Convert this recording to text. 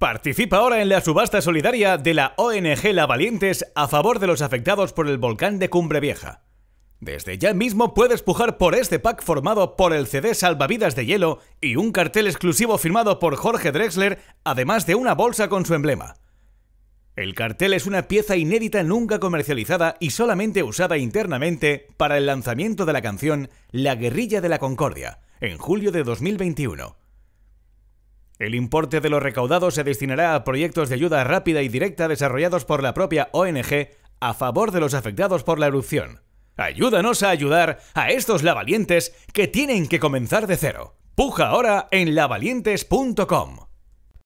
Participa ahora en la subasta solidaria de la ONG La Valientes a favor de los afectados por el volcán de Cumbre Vieja. Desde ya mismo puedes pujar por este pack formado por el CD Salvavidas de Hielo y un cartel exclusivo firmado por Jorge Drexler, además de una bolsa con su emblema. El cartel es una pieza inédita nunca comercializada y solamente usada internamente para el lanzamiento de la canción La Guerrilla de la Concordia, en julio de 2021. El importe de lo recaudado se destinará a proyectos de ayuda rápida y directa desarrollados por la propia ONG a favor de los afectados por la erupción. Ayúdanos a ayudar a estos lavalientes que tienen que comenzar de cero. Puja ahora en lavalientes.com.